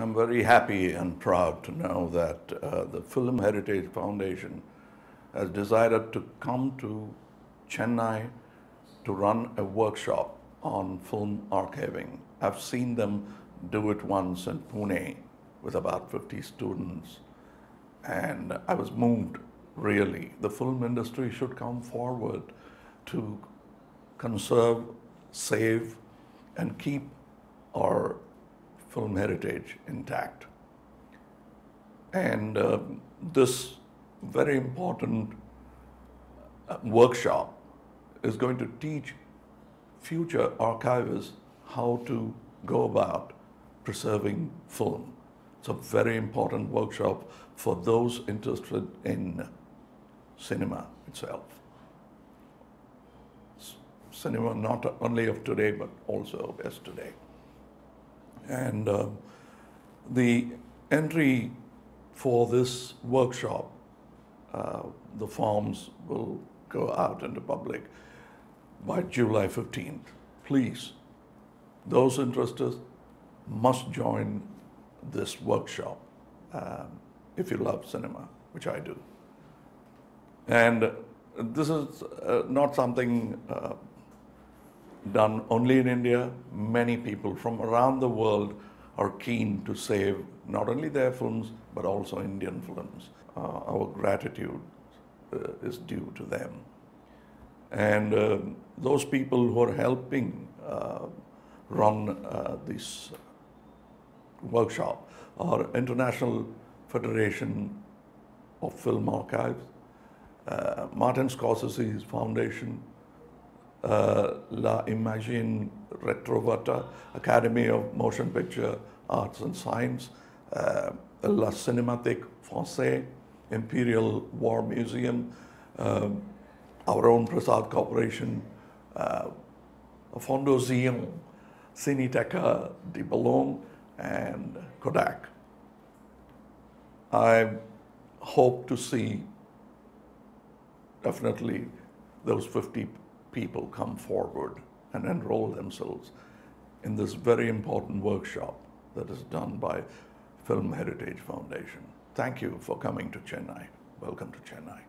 I'm very happy and proud to know that uh, the Film Heritage Foundation has decided to come to Chennai to run a workshop on film archiving. I've seen them do it once in Pune with about 50 students, and I was moved really. The film industry should come forward to conserve, save, and keep our film heritage intact. And uh, this very important uh, workshop is going to teach future archivists how to go about preserving film. It's a very important workshop for those interested in cinema itself. Cinema not only of today, but also of yesterday. And uh, the entry for this workshop, uh, the forms will go out into public by July 15th. Please, those interested must join this workshop um, if you love cinema, which I do. And this is uh, not something uh, done only in India. Many people from around the world are keen to save not only their films but also Indian films. Uh, our gratitude uh, is due to them. And uh, those people who are helping uh, run uh, this workshop are International Federation of Film Archives, uh, Martin Scorsese's Foundation, La Immagine Ritrovata, Academy of Motion Picture Arts and Science, uh, La Cinémathèque Française, Imperial War Museum, um, our own Prasad Corporation, uh, Fondazione, Cineteca de Bologna, and Kodak. I hope to see definitely those 50 people come forward and enroll themselves in this very important workshop that is done by Film Heritage Foundation. Thank you for coming to Chennai. Welcome to Chennai.